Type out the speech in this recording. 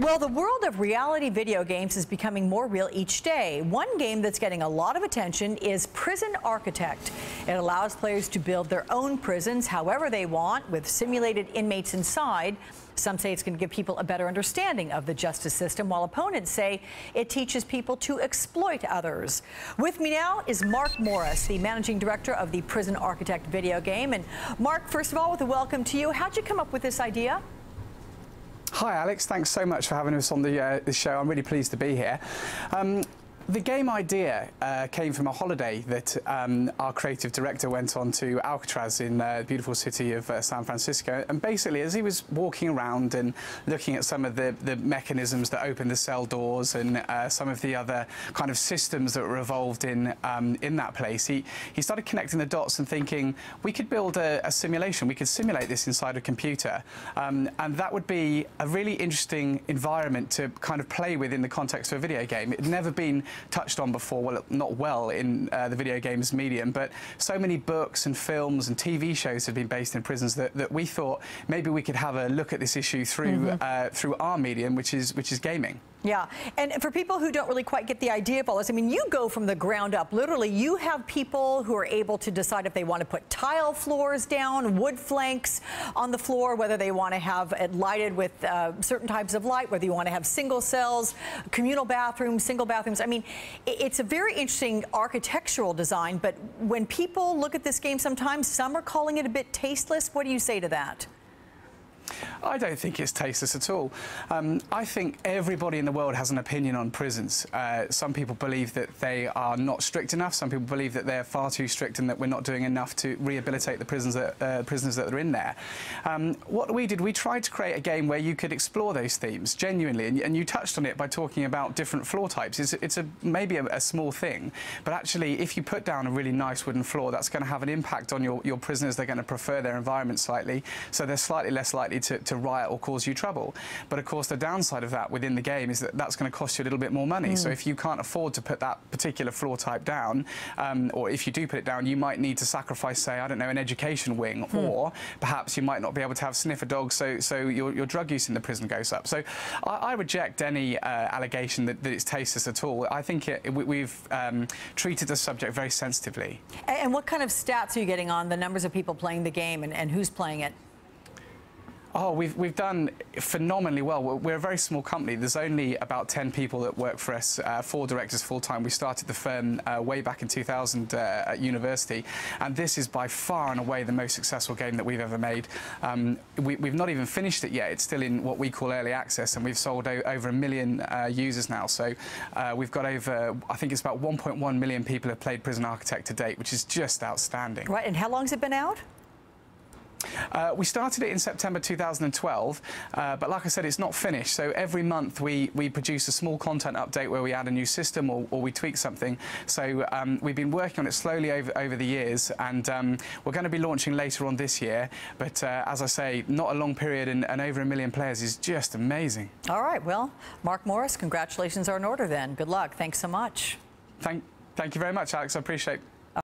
Well, the world of reality video games is becoming more real each day. One game that's getting a lot of attention is Prison Architect. It allows players to build their own prisons however they want with simulated inmates inside. Some say it's going to give people a better understanding of the justice system, while opponents say it teaches people to exploit others. With me now is Mark Morris, the managing director of the Prison Architect video game. And Mark, first of all, with a welcome to you. How'd you come up with this idea? Hi Alex, thanks so much for having us on the, uh, the show. I'm really pleased to be here. Um, the game idea uh, came from a holiday that um, our creative director went on to Alcatraz in uh, the beautiful city of uh, San Francisco. And basically, as he was walking around and looking at some of the, the mechanisms that open the cell doors and uh, some of the other kind of systems that were involved in, um, in that place, he, he started connecting the dots and thinking, we could build a, a simulation, we could simulate this inside a computer. Um, and that would be a really interesting environment to kind of play with in the context of a video game. It had never been touched on before, well, not well in uh, the video games medium, but so many books and films and TV shows have been based in prisons that, that we thought maybe we could have a look at this issue through mm -hmm. uh, through our medium, which is which is gaming. Yeah, and for people who don't really quite get the idea of all this, I mean, you go from the ground up. Literally, you have people who are able to decide if they want to put tile floors down, wood flanks on the floor, whether they want to have it lighted with uh, certain types of light, whether you want to have single cells, communal bathrooms, single bathrooms. I mean, it's a very interesting architectural design, but when people look at this game sometimes, some are calling it a bit tasteless. What do you say to that? I don't think it's tasteless at all. Um, I think everybody in the world has an opinion on prisons. Uh, some people believe that they are not strict enough. Some people believe that they're far too strict and that we're not doing enough to rehabilitate the prisons that, uh, prisoners that are in there. Um, what we did, we tried to create a game where you could explore those themes genuinely, and, and you touched on it by talking about different floor types. It's, it's a, maybe a, a, small thing, but actually, if you put down a really nice wooden floor, that's going to have an impact on your, your prisoners. They're going to prefer their environment slightly, so they're slightly less likely to, to riot or cause you trouble. But of course, the downside of that within the game is that that's going to cost you a little bit more money. Mm. So if you can't afford to put that particular floor type down, um, or if you do put it down, you might need to sacrifice, say, I don't know, an education wing, mm. or perhaps you might not be able to have sniffer dogs, so so your, your drug use in the prison goes up. So I, I reject any uh, allegation that, that, it's tasteless at all. I think it, we, have um, treated the subject very sensitively. And what kind of stats are you getting on the numbers of people playing the game and, and who's playing it? Oh, we've, we've done phenomenally well. We're, a very small company. There's only about 10 people that work for us, uh, four directors full-time. We started the firm uh, way back in 2000 uh, at university, and this is by far and away the most successful game that we've ever made. Um, we, have not even finished it yet. It's still in what we call early access, and we've sold over a million uh, users now. So uh, we've got over, I think it's about 1.1 million people have played Prison Architect to date, which is just outstanding. Right, and how long has it been out? Uh, we started it in September 2012, uh, but like I said, it's not finished. So every month we, we produce a small content update where we add a new system or, or we tweak something. So um, we've been working on it slowly over, over the years, and um, we're going to be launching later on this year. But uh, as I say, not a long period and, and over a million players is just amazing. All right, well, Mark Morris, congratulations are in order then. Good luck. Thanks so much. Thank, thank you very much, Alex. I appreciate